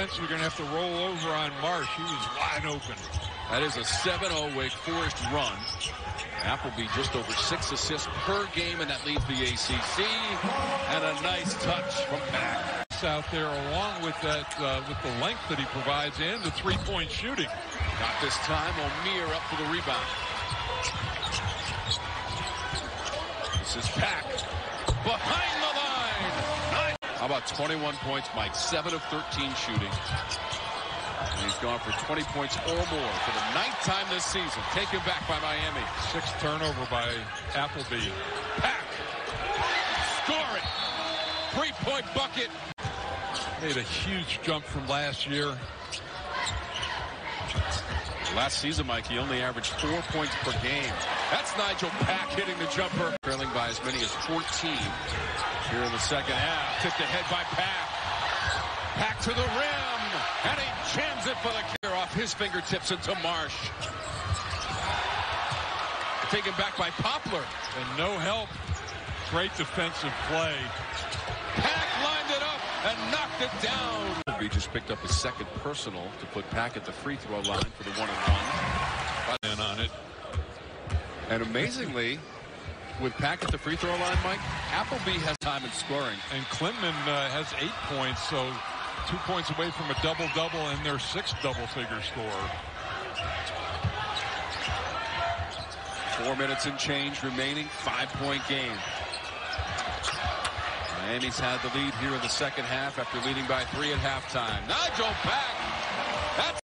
eventually going to have to roll over on Marsh. He was wide open. That is a 7-0 Wake Forest run. Appleby just over six assists per game, and that leads the ACC. And a nice touch from Mack. Out there, along with that, uh, with the length that he provides and the three-point shooting. Not this time. Omier up for the rebound. This is Pack behind the line. Nine. How about 21 points, Mike? 7 of 13 shooting. And he's gone for 20 points or more for the ninth time this season. Taken back by Miami. Sixth turnover by Appleby. Pack. Score it. Three-point bucket. Made a huge jump from last year. Last season, Mike, he only averaged four points per game. That's Nijel Pack hitting the jumper. Trailing by as many as 14 here in the second half. Tipped ahead by Pack. Pack to the rim. And he jams it for the kicker off his fingertips into Marsh. Taken back by Poplar. And no help. Great defensive play. Pack lined it up and knocked it down. He just picked up his second personal to put Pack at the free throw line for the one and one. And on it. And amazingly, with Pack at the free throw line, Mike, Appleby has time in scoring. And Klintman uh, has eight points, so two points away from a double-double and their sixth double-figure score. Four minutes and change remaining, five-point game. Miami's had the lead here in the second half after leading by three at halftime. Nijel Pack